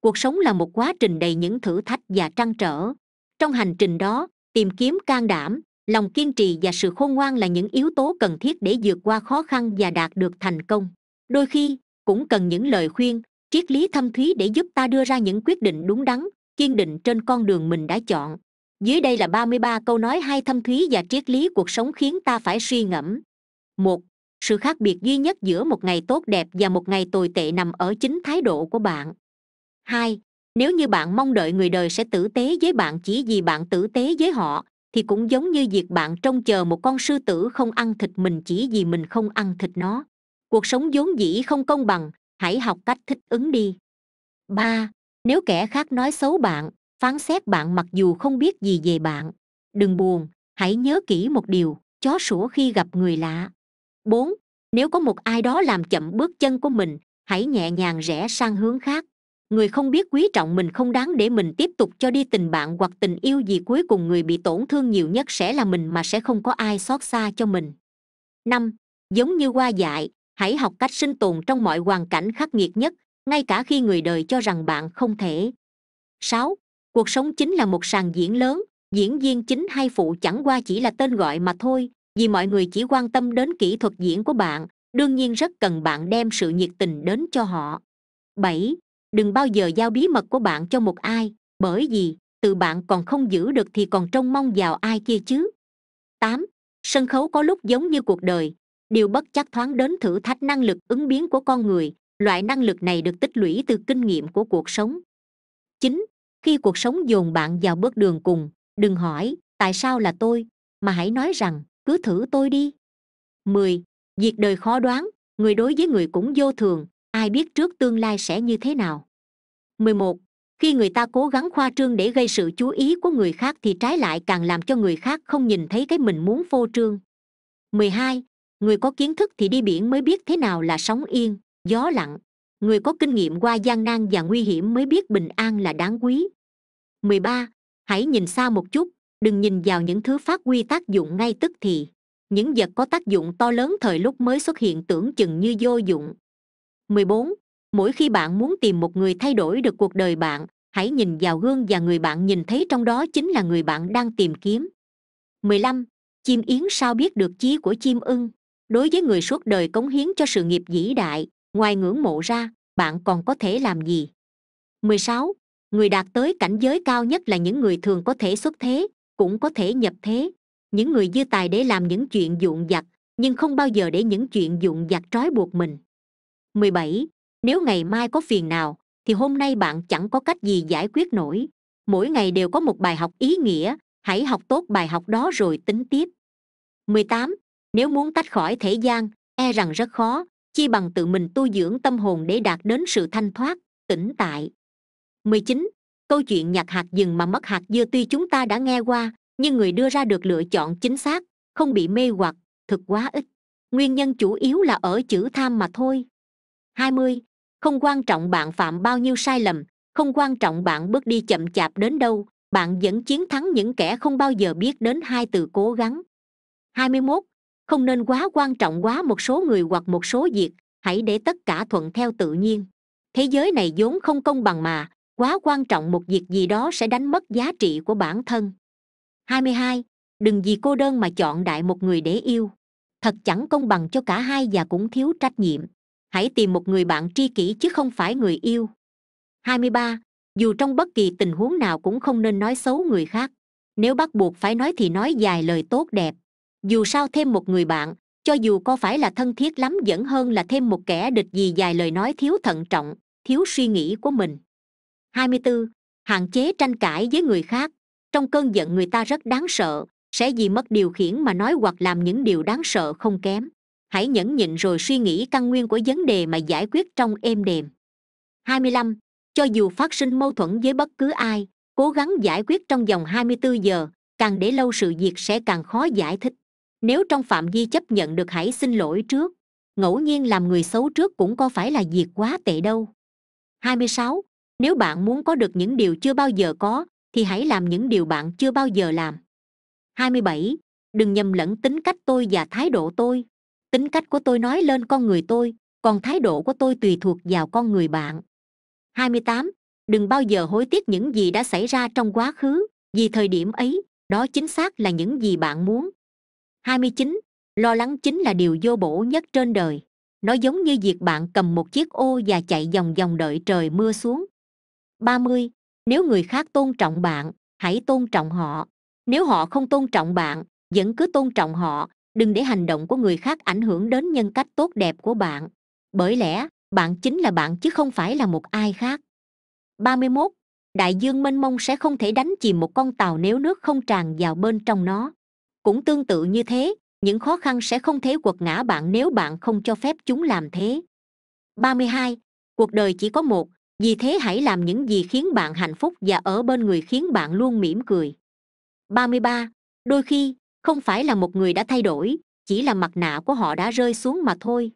cuộc sống là một quá trình đầy những thử thách và trăn trở. Trong hành trình đó, tìm kiếm can đảm, lòng kiên trì và sự khôn ngoan là những yếu tố cần thiết để vượt qua khó khăn và đạt được thành công. Đôi khi, cũng cần những lời khuyên, triết lý thâm thúy để giúp ta đưa ra những quyết định đúng đắn, kiên định trên con đường mình đã chọn. Dưới đây là 33 câu nói hay thâm thúy và triết lý cuộc sống khiến ta phải suy ngẫm. Một, sự khác biệt duy nhất giữa một ngày tốt đẹp và một ngày tồi tệ nằm ở chính thái độ của bạn hai, nếu như bạn mong đợi người đời sẽ tử tế với bạn chỉ vì bạn tử tế với họ, thì cũng giống như việc bạn trông chờ một con sư tử không ăn thịt mình chỉ vì mình không ăn thịt nó. Cuộc sống vốn dĩ không công bằng, hãy học cách thích ứng đi. Ba, nếu kẻ khác nói xấu bạn, phán xét bạn mặc dù không biết gì về bạn, đừng buồn, hãy nhớ kỹ một điều, chó sủa khi gặp người lạ. Bốn, nếu có một ai đó làm chậm bước chân của mình, hãy nhẹ nhàng rẽ sang hướng khác người không biết quý trọng mình không đáng để mình tiếp tục cho đi tình bạn hoặc tình yêu gì cuối cùng người bị tổn thương nhiều nhất sẽ là mình mà sẽ không có ai xót xa cho mình năm, giống như hoa dại, hãy học cách sinh tồn trong mọi hoàn cảnh khắc nghiệt nhất, ngay cả khi người đời cho rằng bạn không thể sáu, cuộc sống chính là một sàn diễn lớn, diễn viên chính hay phụ chẳng qua chỉ là tên gọi mà thôi, vì mọi người chỉ quan tâm đến kỹ thuật diễn của bạn, đương nhiên rất cần bạn đem sự nhiệt tình đến cho họ 7 đừng bao giờ giao bí mật của bạn cho một ai, bởi vì, từ bạn còn không giữ được thì còn trông mong vào ai kia chứ 8. sân khấu có lúc giống như cuộc đời điều bất chắc thoáng đến thử thách năng lực ứng biến của con người loại năng lực này được tích lũy từ kinh nghiệm của cuộc sống 9. khi cuộc sống dồn bạn vào bước đường cùng, đừng hỏi, tại sao là tôi mà hãy nói rằng, cứ thử tôi đi 10. việc đời khó đoán, người đối với người cũng vô thường ai biết trước tương lai sẽ như thế nào 11. khi người ta cố gắng khoa trương để gây sự chú ý của người khác thì trái lại càng làm cho người khác không nhìn thấy cái mình muốn phô trương 12. người có kiến thức thì đi biển mới biết thế nào là sóng yên, gió lặng người có kinh nghiệm qua gian nan và nguy hiểm mới biết bình an là đáng quý 13. hãy nhìn xa một chút, đừng nhìn vào những thứ phát huy tác dụng ngay tức thì những vật có tác dụng to lớn thời lúc mới xuất hiện tưởng chừng như vô dụng 14. Mỗi khi bạn muốn tìm một người thay đổi được cuộc đời bạn, hãy nhìn vào gương và người bạn nhìn thấy trong đó chính là người bạn đang tìm kiếm. 15. Chim yến sao biết được chí của chim ưng? Đối với người suốt đời cống hiến cho sự nghiệp vĩ đại, ngoài ngưỡng mộ ra, bạn còn có thể làm gì? 16. Người đạt tới cảnh giới cao nhất là những người thường có thể xuất thế, cũng có thể nhập thế. Những người dư tài để làm những chuyện dụng vặt, nhưng không bao giờ để những chuyện dụng vặt trói buộc mình. 17. Nếu ngày mai có phiền nào, thì hôm nay bạn chẳng có cách gì giải quyết nổi. Mỗi ngày đều có một bài học ý nghĩa, hãy học tốt bài học đó rồi tính tiếp. 18. Nếu muốn tách khỏi thể gian, e rằng rất khó, chi bằng tự mình tu dưỡng tâm hồn để đạt đến sự thanh thoát, tĩnh tại. 19. Câu chuyện nhặt hạt dừng mà mất hạt dưa tuy chúng ta đã nghe qua, nhưng người đưa ra được lựa chọn chính xác, không bị mê hoặc, thực quá ít. Nguyên nhân chủ yếu là ở chữ tham mà thôi. 20. Không quan trọng bạn phạm bao nhiêu sai lầm, không quan trọng bạn bước đi chậm chạp đến đâu, bạn vẫn chiến thắng những kẻ không bao giờ biết đến hai từ cố gắng. 21. Không nên quá quan trọng quá một số người hoặc một số việc, hãy để tất cả thuận theo tự nhiên. Thế giới này vốn không công bằng mà, quá quan trọng một việc gì đó sẽ đánh mất giá trị của bản thân. 22. Đừng vì cô đơn mà chọn đại một người để yêu. Thật chẳng công bằng cho cả hai và cũng thiếu trách nhiệm hãy tìm một người bạn tri kỷ chứ không phải người yêu 23. Dù trong bất kỳ tình huống nào cũng không nên nói xấu người khác. Nếu bắt buộc phải nói thì nói dài lời tốt đẹp. Dù sao thêm một người bạn, cho dù có phải là thân thiết lắm vẫn hơn là thêm một kẻ địch gì dài lời nói thiếu thận trọng, thiếu suy nghĩ của mình. 24. Hạn chế tranh cãi với người khác. Trong cơn giận người ta rất đáng sợ, sẽ vì mất điều khiển mà nói hoặc làm những điều đáng sợ không kém hãy nhẫn nhịn rồi suy nghĩ căn nguyên của vấn đề mà giải quyết trong êm đềm 25. Cho dù phát sinh mâu thuẫn với bất cứ ai, cố gắng giải quyết trong vòng 24 giờ, càng để lâu sự việc sẽ càng khó giải thích. Nếu trong phạm vi chấp nhận được hãy xin lỗi trước. Ngẫu nhiên làm người xấu trước cũng có phải là việc quá tệ đâu. 26. Nếu bạn muốn có được những điều chưa bao giờ có, thì hãy làm những điều bạn chưa bao giờ làm. 27. Đừng nhầm lẫn tính cách tôi và thái độ tôi tính cách của tôi nói lên con người tôi, còn thái độ của tôi tùy thuộc vào con người bạn 28. đừng bao giờ hối tiếc những gì đã xảy ra trong quá khứ, vì thời điểm ấy, đó chính xác là những gì bạn muốn 29. lo lắng chính là điều vô bổ nhất trên đời nó giống như việc bạn cầm một chiếc ô và chạy vòng vòng đợi trời mưa xuống 30. nếu người khác tôn trọng bạn, hãy tôn trọng họ nếu họ không tôn trọng bạn, vẫn cứ tôn trọng họ đừng để hành động của người khác ảnh hưởng đến nhân cách tốt đẹp của bạn bởi lẽ bạn chính là bạn chứ không phải là một ai khác 31. Đại dương mênh mông sẽ không thể đánh chìm một con tàu nếu nước không tràn vào bên trong nó. Cũng tương tự như thế, những khó khăn sẽ không thể quật ngã bạn nếu bạn không cho phép chúng làm thế. 32. Cuộc đời chỉ có một, vì thế hãy làm những gì khiến bạn hạnh phúc và ở bên người khiến bạn luôn mỉm cười. 33. Đôi khi, không phải là một người đã thay đổi, chỉ là mặt nạ của họ đã rơi xuống mà thôi.